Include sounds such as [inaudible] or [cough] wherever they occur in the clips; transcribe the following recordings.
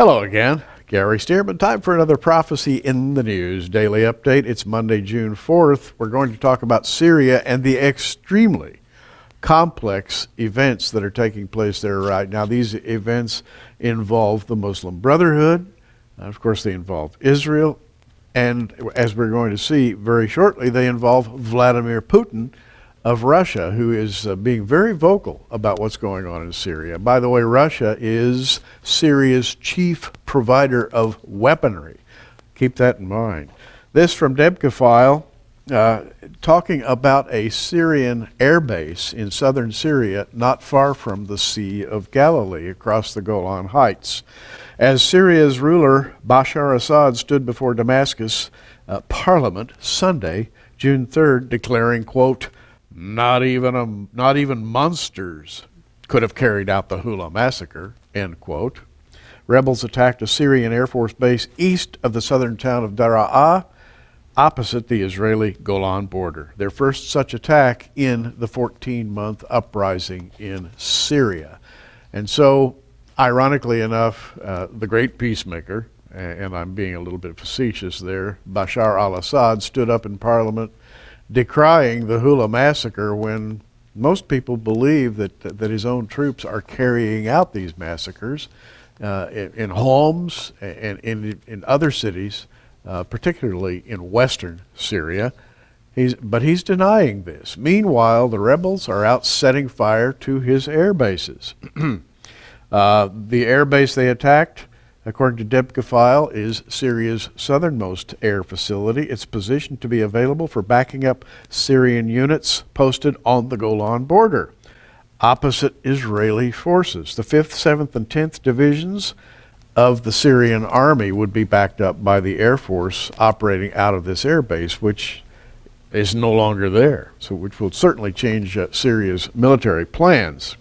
Hello again. Gary Stearman. Time for another Prophecy in the News daily update. It's Monday, June 4th. We're going to talk about Syria and the extremely complex events that are taking place there right now. These events involve the Muslim Brotherhood. Of course, they involve Israel. And as we're going to see very shortly, they involve Vladimir Putin of Russia, who is uh, being very vocal about what's going on in Syria. By the way, Russia is Syria's chief provider of weaponry. Keep that in mind. This from Debka File, uh, talking about a Syrian airbase in southern Syria, not far from the Sea of Galilee, across the Golan Heights. As Syria's ruler Bashar Assad stood before Damascus uh, Parliament Sunday, June 3rd, declaring, quote, not even a, not even monsters could have carried out the Hula massacre. End quote. Rebels attacked a Syrian Air Force base east of the southern town of Daraa, opposite the Israeli Golan border. Their first such attack in the 14-month uprising in Syria. And so, ironically enough, uh, the great peacemaker, and I'm being a little bit facetious there, Bashar al-Assad stood up in parliament decrying the Hula massacre when most people believe that, that his own troops are carrying out these massacres uh, in, in, Homs and in, in other cities, uh, particularly in western Syria. He's, but he's denying this. Meanwhile, the rebels are out setting fire to his air bases. [clears throat] uh, the air base they attacked according to Debka File, is Syria's southernmost air facility. It's positioned to be available for backing up Syrian units posted on the Golan border, opposite Israeli forces. The 5th, 7th, and 10th divisions of the Syrian army would be backed up by the Air Force operating out of this air base, which is no longer there, so which will certainly change uh, Syria's military plans.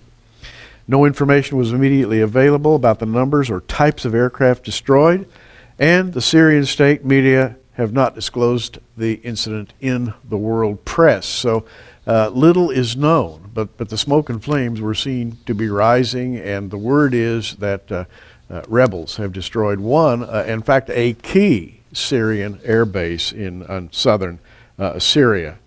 No information was immediately available about the numbers or types of aircraft destroyed, and the Syrian state media have not disclosed the incident in the world press. So uh, little is known, but, but the smoke and flames were seen to be rising, and the word is that uh, uh, rebels have destroyed one, uh, in fact, a key Syrian air base in southern uh, Syria.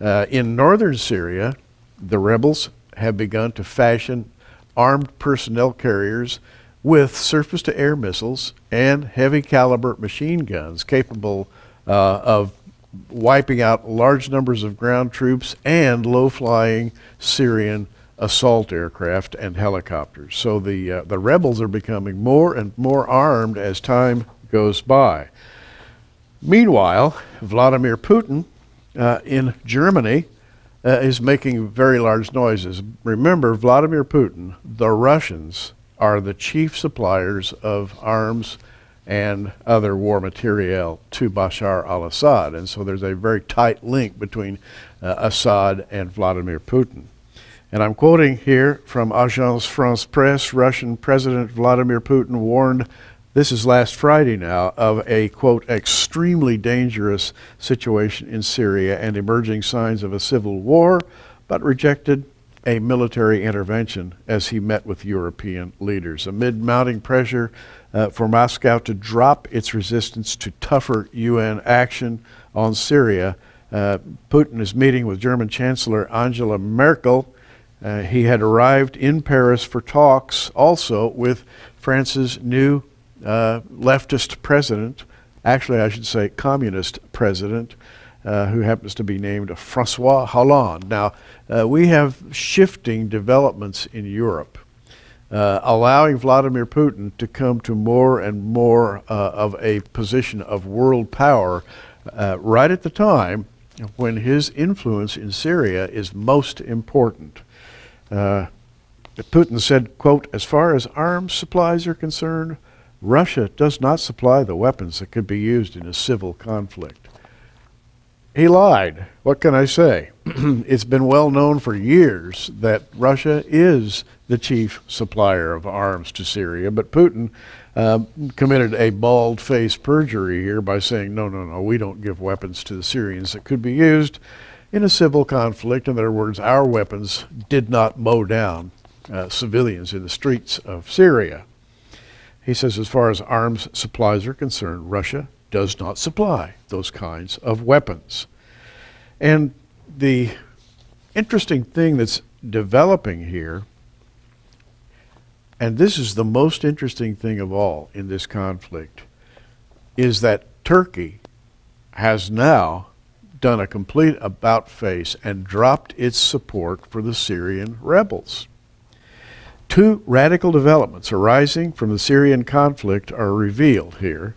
Uh, in northern Syria, the rebels have begun to fashion armed personnel carriers with surface to air missiles and heavy caliber machine guns capable uh, of wiping out large numbers of ground troops and low flying Syrian assault aircraft and helicopters. So the, uh, the rebels are becoming more and more armed as time goes by. Meanwhile, Vladimir Putin uh, in Germany uh, is making very large noises. Remember, Vladimir Putin, the Russians are the chief suppliers of arms and other war material to Bashar al Assad. And so there's a very tight link between uh, Assad and Vladimir Putin. And I'm quoting here from Agence France Presse Russian President Vladimir Putin warned this is last Friday now, of a, quote, extremely dangerous situation in Syria and emerging signs of a civil war, but rejected a military intervention as he met with European leaders. Amid mounting pressure uh, for Moscow to drop its resistance to tougher UN action on Syria, uh, Putin is meeting with German Chancellor Angela Merkel. Uh, he had arrived in Paris for talks also with France's new uh, leftist president, actually, I should say communist president, uh, who happens to be named Francois Hollande. Now, uh, we have shifting developments in Europe. Uh, allowing Vladimir Putin to come to more and more uh, of a position of world power uh, right at the time when his influence in Syria is most important. Putin said, quote, as far as arms supplies are concerned, Russia does not supply the weapons that could be used in a civil conflict. He lied. What can I say? [clears throat] it's been well known for years that Russia is the chief supplier of arms to Syria, but Putin um, committed a bald faced perjury here by saying, no, no, no, we don't give weapons to the Syrians that could be used in a civil conflict. In other words, our weapons did not mow down uh, civilians in the streets of Syria. He says, as far as arms supplies are concerned, Russia does not supply those kinds of weapons. And the interesting thing that's developing here, and this is the most interesting thing of all in this conflict, is that Turkey has now done a complete about face and dropped its support for the Syrian rebels. Two radical developments arising from the Syrian conflict are revealed here.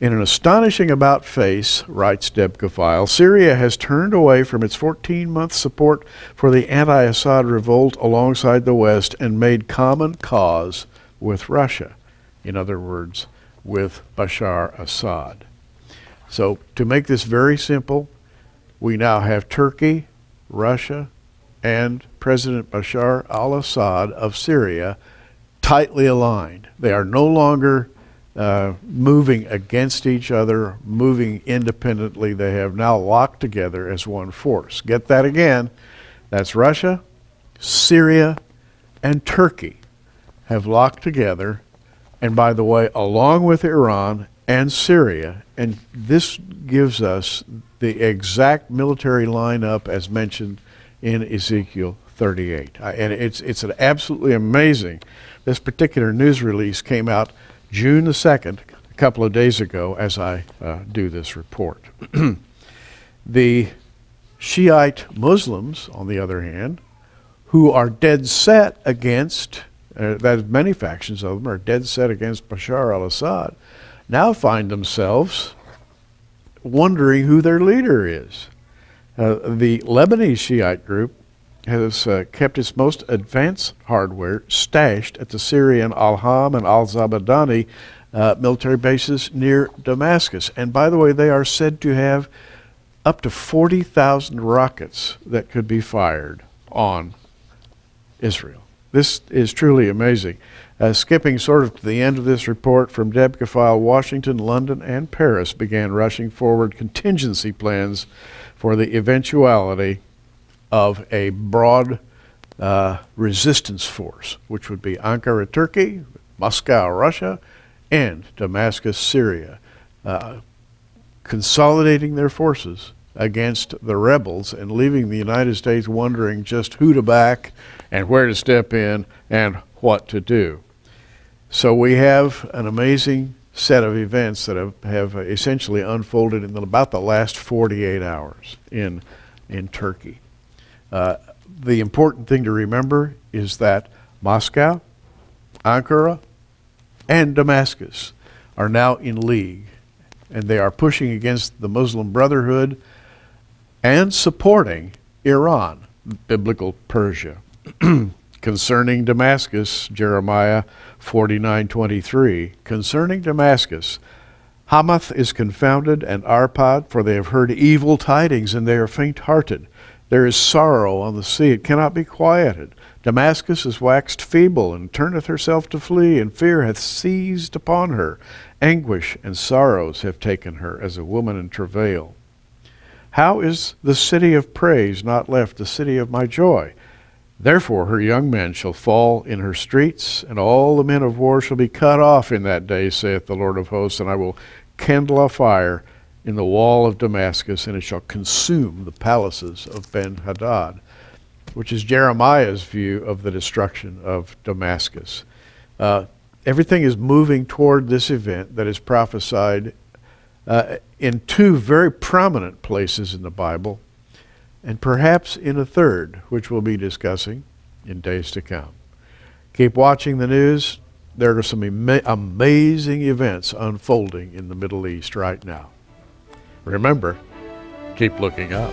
In an astonishing about face, writes Debka File, Syria has turned away from its 14 month support for the anti Assad revolt alongside the West and made common cause with Russia. In other words, with Bashar Assad. So, to make this very simple, we now have Turkey, Russia, and President Bashar al Assad of Syria tightly aligned. They are no longer uh, moving against each other, moving independently. They have now locked together as one force. Get that again. That's Russia, Syria, and Turkey have locked together. And by the way, along with Iran and Syria, and this gives us the exact military lineup as mentioned in Ezekiel 38. And it's, it's an absolutely amazing. This particular news release came out June the 2nd, a couple of days ago, as I uh, do this report. [clears throat] the Shiite Muslims, on the other hand, who are dead set against, uh, that many factions of them are dead set against Bashar al Assad, now find themselves wondering who their leader is. Uh, the Lebanese Shiite group has uh, kept its most advanced hardware stashed at the Syrian Al Ham and Al Zabadani uh, military bases near Damascus. And by the way, they are said to have up to 40,000 rockets that could be fired on Israel. This is truly amazing. Uh, skipping sort of to the end of this report from file, Washington, London, and Paris began rushing forward contingency plans for the eventuality of a broad uh, resistance force, which would be Ankara, Turkey, Moscow, Russia, and Damascus, Syria, uh, consolidating their forces against the rebels and leaving the United States wondering just who to back and where to step in and what to do. So we have an amazing set of events that have, have essentially unfolded in about the last 48 hours in, in Turkey. Uh, the important thing to remember is that Moscow, Ankara, and Damascus are now in league, and they are pushing against the Muslim Brotherhood and supporting Iran, biblical Persia. [clears throat] Concerning Damascus, Jeremiah 49:23, concerning Damascus, Hamath is confounded and Arpad, for they have heard evil tidings and they are faint-hearted. There is sorrow on the sea, it cannot be quieted. Damascus is waxed feeble and turneth herself to flee, and fear hath seized upon her. Anguish and sorrows have taken her as a woman in travail. How is the city of praise not left the city of my joy? Therefore her young men shall fall in her streets, and all the men of war shall be cut off in that day, saith the Lord of hosts, and I will kindle a fire in the wall of Damascus, and it shall consume the palaces of Ben Hadad, which is Jeremiah's view of the destruction of Damascus. Uh, everything is moving toward this event that is prophesied uh, in two very prominent places in the Bible, and perhaps in a third, which we'll be discussing in days to come. Keep watching the news. There are some ama- amazing events unfolding in the Middle East right now. Remember, keep looking up.